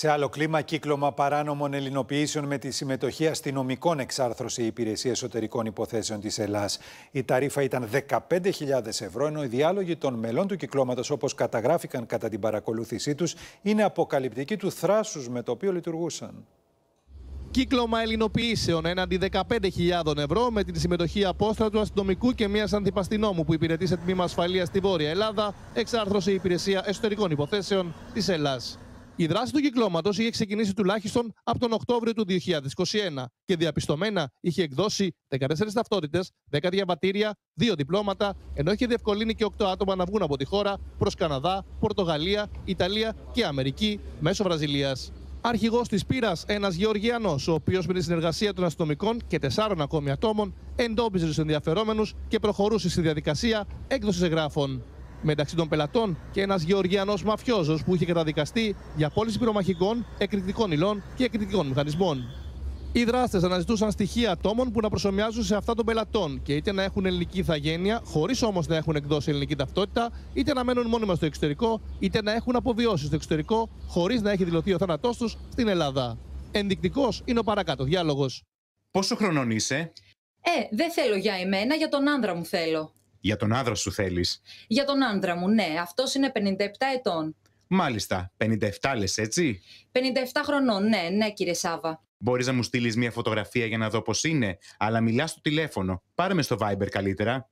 Σε άλλο κλίμα, κύκλωμα παράνομων ελληνοποιήσεων με τη συμμετοχή αστυνομικών εξάρθρωσε η Υπηρεσία Εσωτερικών Υποθέσεων της Ελλάς. Η ταρήφα ήταν 15.000 ευρώ, ενώ οι διάλογοι των μελών του κυκλώματος, όπως καταγράφηκαν κατά την παρακολούθησή τους, είναι αποκαλυπτικοί του θράσους με το οποίο λειτουργούσαν. Κύκλωμα ελληνοποιήσεων έναντι 15.000 ευρώ με την συμμετοχή απόστρατου αστυνομικού και μιας αντιπαστινόμου που υπηρετεί σε τμήμα ασφαλείας στη Βόρεια Ελλάδα, εξάρθρωσε η Υπηρεσία Εσωτερικών Υποθέσεων της Ελλάδα. Η δράση του κυκλώματος είχε ξεκινήσει τουλάχιστον από τον Οκτώβριο του 2021 και διαπιστωμένα είχε εκδώσει 14 ταυτότητες, 10 διαβατήρια, 2 διπλώματα, ενώ είχε διευκολύνει και 8 άτομα να βγουν από τη χώρα προς Καναδά, Πορτογαλία, Ιταλία και Αμερική μέσω Βραζιλίας. Αρχηγός της πείρα, ένας Γεωργιανός, ο οποίος με τη συνεργασία των αστυνομικών και τεσσάρων ακόμη ατόμων εντόπιζε τους ενδιαφερόμενους και προχωρούσε στη διαδικασία έκδοσης εγγράφων μεταξύ των πελατών και ένας Γεωργιανός μαφιόζος που είχε καταδικαστεί για πώληση πυρομαχικών, εκρηκτικών υλών και εκρηκτικών μηχανισμών. Οι δράστες αναζητούσαν στοιχεία ατόμων που να προσωμιάζουν σε αυτά των πελατών και είτε να έχουν ελληνική ηθαγένεια, χωρίς όμως να έχουν εκδώσει ελληνική ταυτότητα, είτε να μένουν μόνιμα στο εξωτερικό, είτε να έχουν αποβιώσεις στο εξωτερικό, χωρίς να έχει δηλωθεί ο θάνατός τους στην Ελλάδα. Ενδεικτικός είναι ο παρακάτω διάλογος. Πόσο χρονών είσαι, Ε, δεν θέλω για εμένα, για τον άνδρα μου θέλω. Για τον άντρα σου θέλεις; Για τον άνδρα μου, ναι, αυτός είναι 57 ετών. Μάλιστα, 57 λες, έτσι; 57 χρονών, ναι, ναι, κύριε Σάβα. Μπορείς να μου στείλεις μια φωτογραφία για να δω πώς είναι, αλλά μιλάς στο τηλέφωνο. Πάρε με στο Viber καλύτερα.